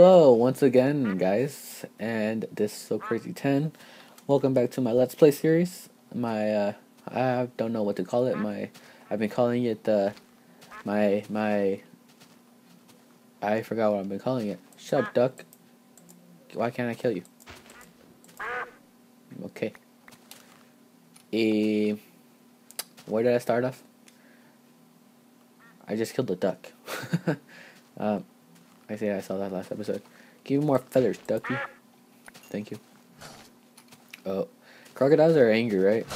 Hello, once again, guys, and this is so crazy ten. Welcome back to my Let's Play series. My uh, I don't know what to call it. My I've been calling it the my my. I forgot what I've been calling it. Shut up, duck. Why can't I kill you? Okay. Eh, where did I start off? I just killed the duck. um, I say I saw that last episode. Give me more feathers, ducky. Thank you. Oh, crocodiles are angry, right?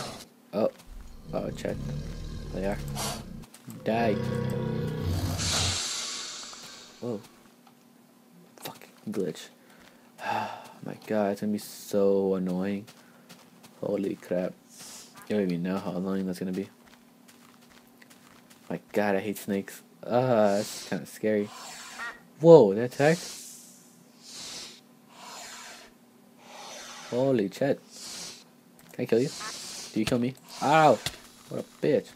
Oh, oh, check. They are. Die. Whoa. Fuck glitch. My god, it's gonna be so annoying. Holy crap. You don't even know how annoying that's gonna be. My god, I hate snakes. Ah, it's kind of scary. Whoa, that attack? Holy shit. Can I kill you? Do you kill me? Ow! What a bitch.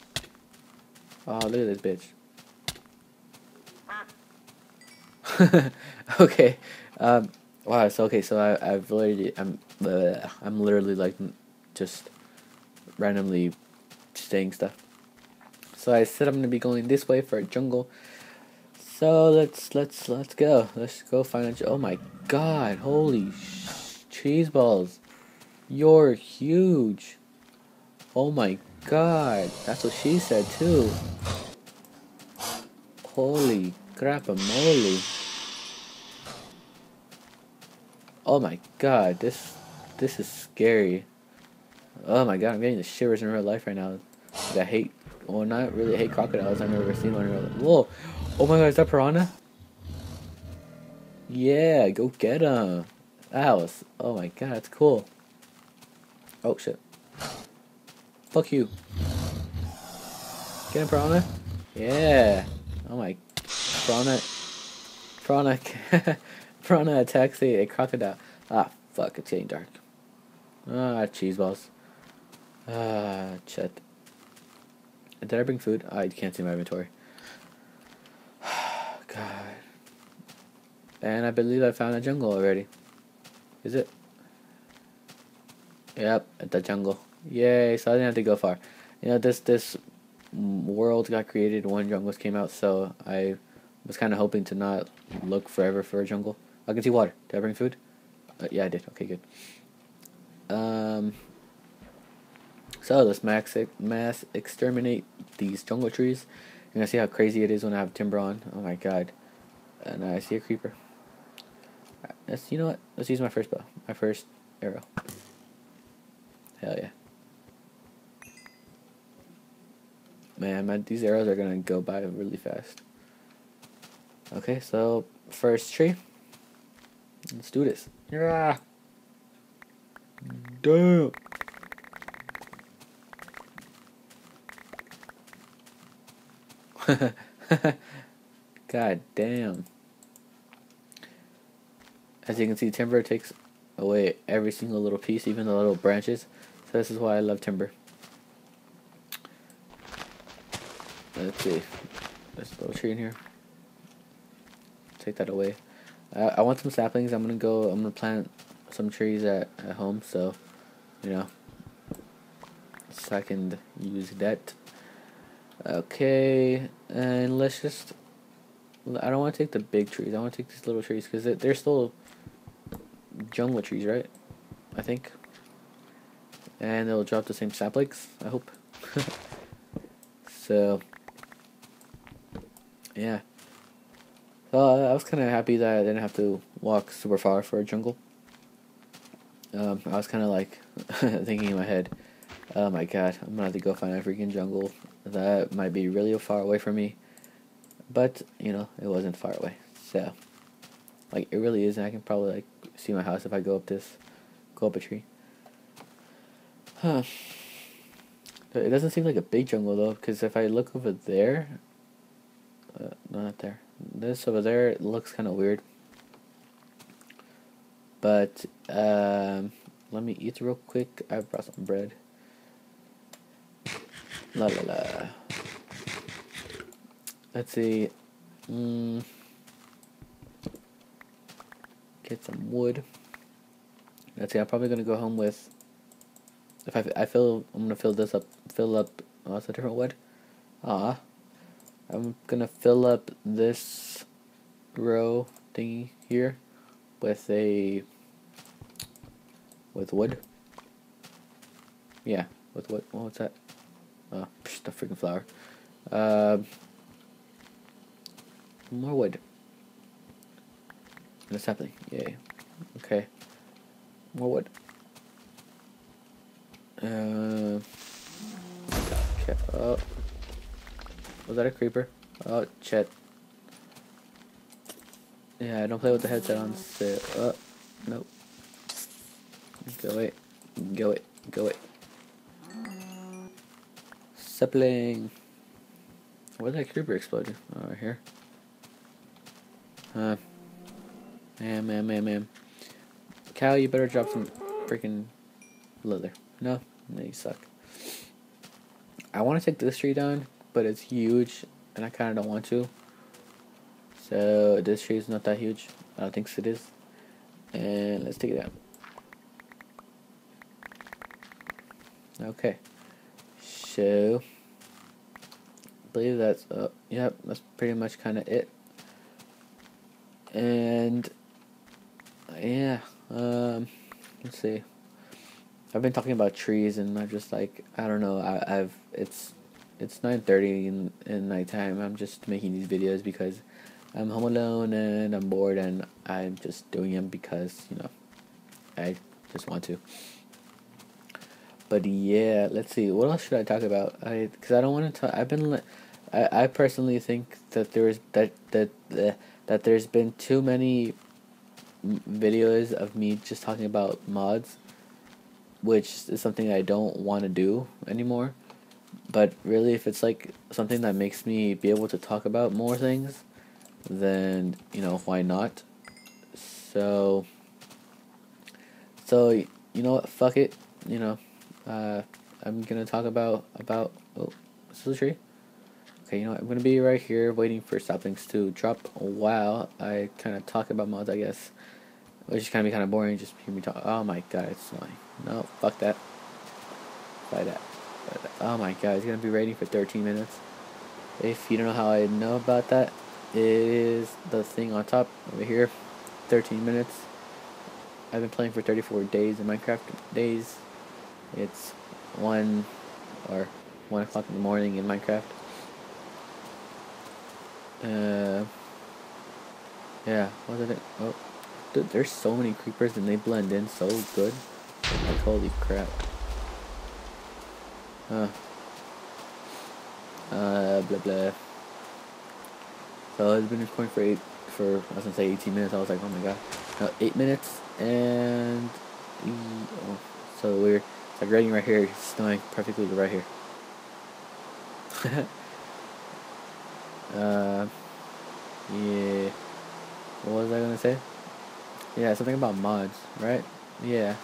Oh, look at this bitch. okay. Um, wow, so okay, so I, I've literally, I'm, uh, I'm literally like just randomly saying stuff. So I said I'm gonna be going this way for a jungle. So let's let's let's go. Let's go find a. Oh my god! Holy cheese balls! You're huge. Oh my god! That's what she said too. Holy crap moly! Oh my god! This this is scary. Oh my god! I'm getting the shivers in real life right now. I hate. Well, not really hate crocodiles. I've never seen one in real life. Whoa! Oh my god, is that piranha? Yeah, go get him. Was, oh my god, that's cool. Oh shit. Fuck you. Get him, piranha? Yeah. Oh my, piranha, piranha, piranha attacks a, a crocodile. Ah, fuck, it's getting dark. Ah, cheese balls. Ah, shit. Did I bring food? I can't see my inventory. God. And I believe I found a jungle already. Is it? Yep, at the jungle. Yay, so I didn't have to go far. You know, this this world got created when jungles came out, so I was kind of hoping to not look forever for a jungle. I can see water. Did I bring food? Uh, yeah, I did. Okay, good. Um, so let's max mass exterminate these jungle trees. You're gonna see how crazy it is when I have timber on. Oh my god. And I see a creeper. Let's, you know what? Let's use my first bow. My first arrow. Hell yeah. Man, my, these arrows are gonna go by really fast. Okay, so first tree. Let's do this. Yeah. Damn. God damn. As you can see, timber takes away every single little piece, even the little branches. So this is why I love timber. Let's see. There's a little tree in here. Take that away. Uh, I want some saplings. I'm gonna go. I'm gonna plant some trees at at home. So, you know, so I can use that. Okay, and let's just. I don't want to take the big trees. I want to take these little trees because they're still jungle trees, right? I think. And they'll drop the same saplings. I hope. so. Yeah. So I was kind of happy that I didn't have to walk super far for a jungle. Um, I was kind of like thinking in my head, oh my god, I'm gonna have to go find a freaking jungle that might be really far away from me. But, you know, it wasn't far away. So, like, it really is. And I can probably, like, see my house if I go up this, go up a tree. Huh. It doesn't seem like a big jungle, though, because if I look over there, uh, no, not there. This over there, it looks kind of weird. But, um, let me eat real quick. I brought some bread. La la la. Let's see. Mm. Get some wood. Let's see. I'm probably gonna go home with. If I, I fill, I'm gonna fill this up. Fill up. Oh, it's a different wood. Ah. I'm gonna fill up this row thingy here with a with wood. Yeah, with what? What's that? Oh, psh, the freaking flower. Uh, more wood. What's happening? Yay. Okay. More wood. Uh, okay. Oh. Was that a creeper? Oh, Chet. Yeah, I don't play with the headset on. So, oh, nope. Go away. Go away. Go away. Sapling. Where's that creeper exploded? Oh, right here. Huh. Man, man, man, man. Cal, you better drop some freaking leather. No? No, you suck. I want to take this tree down, but it's huge, and I kind of don't want to. So, this tree is not that huge. I don't think it is. And let's take it down. Okay. So, I believe that's, uh, yep, that's pretty much kind of it. And, yeah, um, let's see. I've been talking about trees, and I'm just like, I don't know, I, I've, it's, it's 9.30 in, in nighttime. I'm just making these videos because I'm home alone and I'm bored, and I'm just doing them because, you know, I just want to. But yeah, let's see. What else should I talk about? I because I don't want to talk. I've been, I I personally think that there's that that uh, that there's been too many videos of me just talking about mods, which is something I don't want to do anymore. But really, if it's like something that makes me be able to talk about more things, then you know why not? So. So you know what? Fuck it. You know uh, I'm gonna talk about about oh, this is a tree. Okay, you know what? I'm gonna be right here waiting for saplings to drop while I kind of talk about mods, I guess. Which is of be kind of boring. Just hear me talk. Oh my god, it's snowing. No, fuck that. Fuck that. Oh my god, it's gonna be waiting for 13 minutes. If you don't know how I know about that, it is the thing on top over here. 13 minutes. I've been playing for 34 days in Minecraft days. It's 1 or 1 o'clock in the morning in Minecraft. Uh, yeah, what did it? Oh, dude, there's so many creepers and they blend in so good. Like, holy crap. Huh. Uh, blah blah. So it's been recording for eight, for I was gonna say 18 minutes. I was like, oh my god, no, eight minutes and oh, so weird. It's like raining right here, it's snowing perfectly right here. uh, yeah. What was I gonna say? Yeah, something about mods, right? Yeah.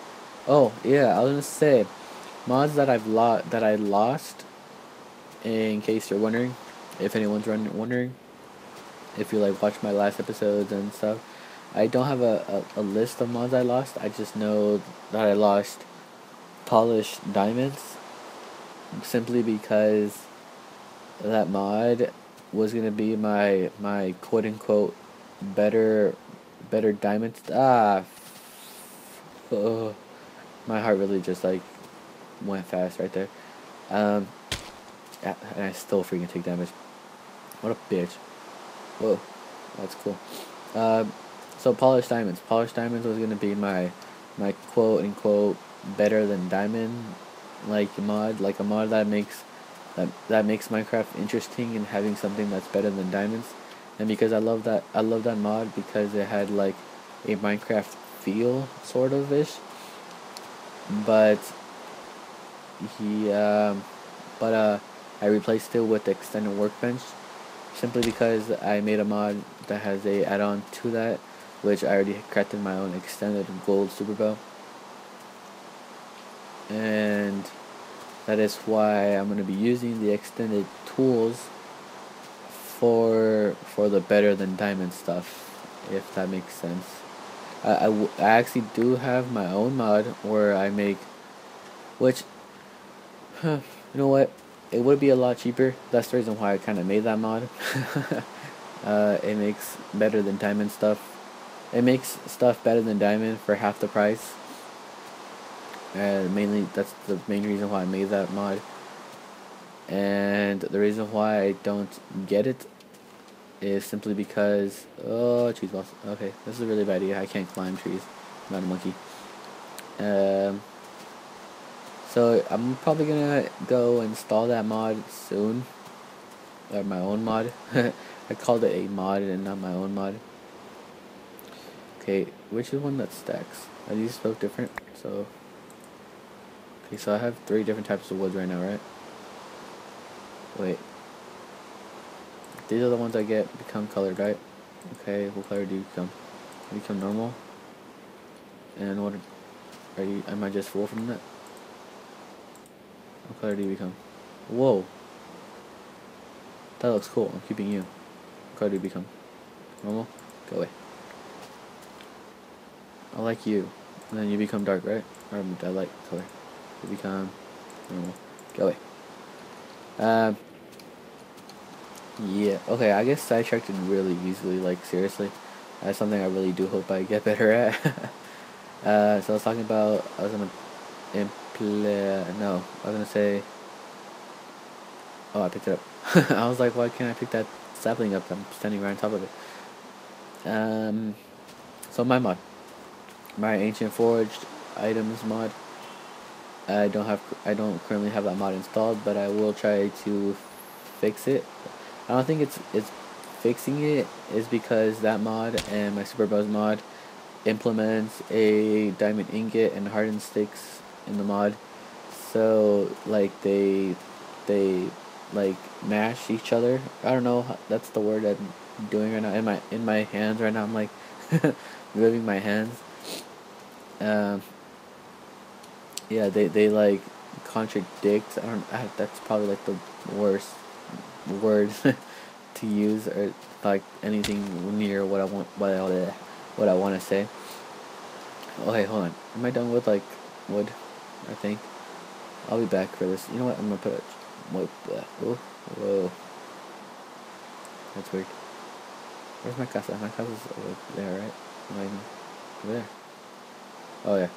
Oh, yeah. I was gonna say mods that I've lost that I lost. In case you're wondering, if anyone's wondering, if you like watch my last episodes and stuff, I don't have a, a, a list of mods I lost. I just know that I lost polished diamonds simply because that mod was gonna be my my quote unquote better better diamonds ah oh, my heart really just like went fast right there. Um and I still freaking take damage. What a bitch. Whoa that's cool. Um so polished diamonds. Polished diamonds was gonna be my my quote unquote better than diamond like mod like a mod that makes that that makes Minecraft interesting and having something that's better than diamonds. And because I love that I love that mod because it had like a Minecraft feel sort of ish. But he um, but uh I replaced it with extended workbench simply because I made a mod that has a add-on to that which I already crafted my own extended gold super bow. And that is why I'm going to be using the extended tools for for the better than diamond stuff if that makes sense I, I, actually do have my own mod where I make, which, huh, you know what, it would be a lot cheaper. That's the reason why I kind of made that mod. uh, it makes better than diamond stuff. It makes stuff better than diamond for half the price. And mainly, that's the main reason why I made that mod. And the reason why I don't get it is simply because oh cheese balls. Okay, this is a really bad idea. I can't climb trees. I'm not a monkey. Um. So I'm probably gonna go install that mod soon. Or my own mod. I called it a mod and not my own mod. Okay, which is one that stacks? Are these both different? So. Okay, so I have three different types of woods right now, right? Wait. These are the ones I get become colored, right? Okay, what color do you become? You become normal? And what are you am I just full from that? What color do you become? Whoa. That looks cool. I'm keeping you. What color do you become? Normal? Go away. I like you. And then you become dark, right? Or I like color. Become normal. Go away. Um yeah, okay, I guess sidetracked really easily, like, seriously. That's something I really do hope I get better at. uh, so I was talking about, I was gonna no, I was gonna say, oh, I picked it up. I was like, why can't I pick that sapling up? I'm standing right on top of it. Um, so my mod, my ancient forged items mod. I don't have, I don't currently have that mod installed, but I will try to fix it I don't think it's it's fixing it is because that mod and my Super Buzz mod implements a diamond ingot and hardened sticks in the mod. So like they they like mash each other. I don't know. That's the word I'm doing right now. In my in my hands right now, I'm like moving my hands. Um. Yeah, they they like contradict. I don't. I, that's probably like the worst word to use or like anything near what I want what I what I want to say. Okay, hold on. Am I done with like wood? I think. I'll be back for this. You know what? I'm gonna put it. Whoa, whoa. That's weird. Where's my casa? My casa's over there, right? Over there? Oh yeah.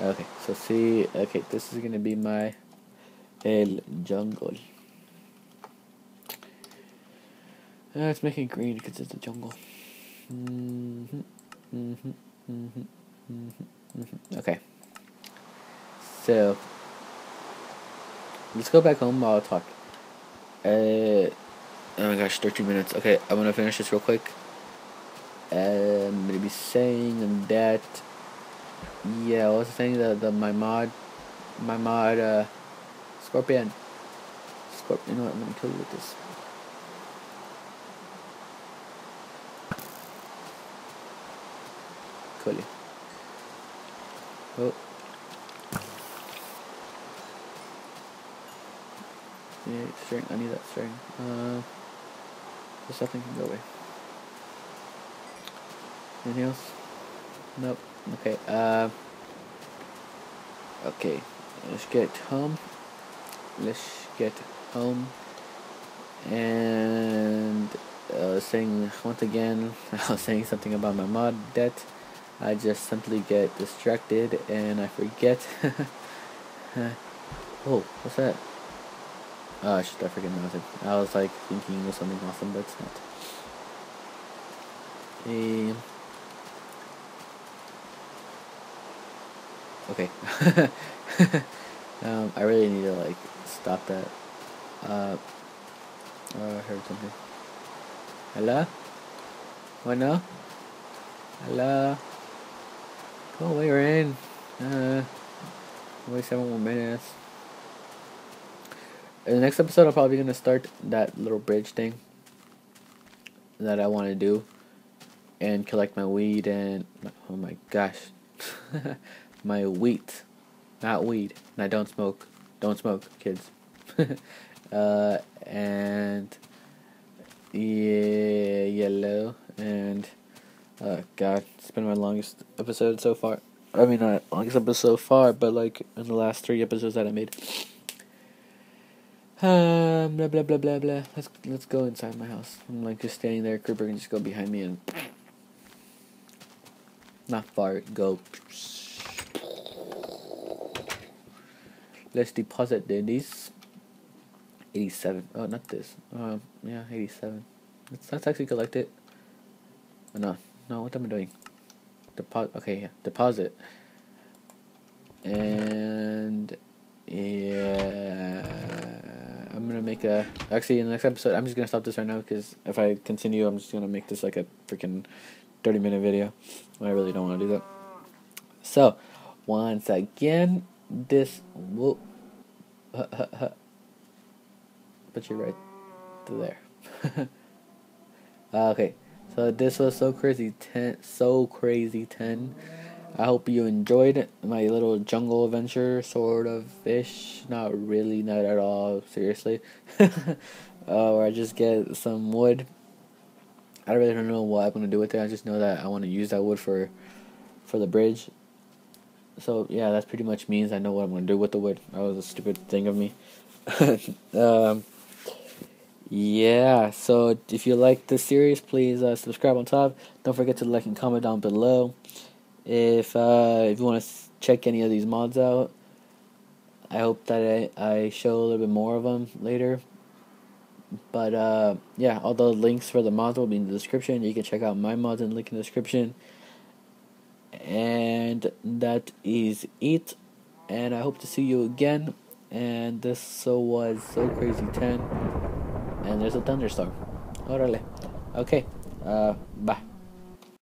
Okay, so see, okay, this is gonna be my El Jungle. Uh, it's making it green because it's a jungle. Mm-hmm, mm-hmm, mm-hmm, mm-hmm, mm-hmm. Okay. So, let's go back home while I talk. Uh, oh my gosh, 13 minutes. Okay, I'm gonna finish this real quick. Uh, I'm gonna be saying that. Yeah, I was saying that the my mod, my mod, uh, Scorpion. Scorpion. You know what? I'm gonna kill you with this. actually. Oh. Yeah, string. I need that string. Uh, the something can go away. Anything else? Nope. Okay. Uh. Okay. Let's get home. Let's get home. And uh, saying once again, I was saying something about my mod debt. I just simply get distracted and I forget. oh, what's that? Oh, I should I freaking mounted. I was like thinking of something awesome, but it's not. Um, okay. um, I really need to like stop that. Uh, oh, I heard something. Hello? What now? Hello? Go away, Rain. Uh, only seven more minutes. In the next episode, I'm probably gonna start that little bridge thing that I want to do, and collect my weed and oh my gosh, my wheat, not weed. And I don't smoke. Don't smoke, kids. uh, and yeah, yellow and Uh, God, it's been my longest episode so far. I mean, not longest episode so far, but like in the last three episodes that I made. Um, blah blah blah blah blah. Let's let's go inside my house. I'm like just standing there. Creeper can just go behind me and not far. Go. Let's deposit these. Eighty-seven. Oh, not this. Um, yeah, eighty-seven. Let's let's actually collect it. Oh, no, no. What am I doing? Deposit. Okay, yeah, deposit. And yeah, I'm gonna make a. Actually, in the next episode, I'm just gonna stop this right now because if I continue, I'm just gonna make this like a freaking thirty minute video. I really don't want to do that. So, once again, this will. Put you're right there. okay, so this was so crazy ten, so crazy ten. I hope you enjoyed my little jungle adventure, sort of ish. Not really, not at all. Seriously, uh, where I just get some wood. I really don't know what I'm gonna do with it. I just know that I want to use that wood for, for the bridge. So yeah, that pretty much means I know what I'm gonna do with the wood. That was a stupid thing of me. um, yeah, so if you like this series, please uh, subscribe on top. Don't forget to like and comment down below. If uh, if you want to check any of these mods out, I hope that I, I show a little bit more of them later. But uh, yeah, all the links for the mods will be in the description. You can check out my mods and link in the description. And that is it. And I hope to see you again. And this so was so crazy 10 and there's a thunderstorm. Orale. Okay. Uh, bye.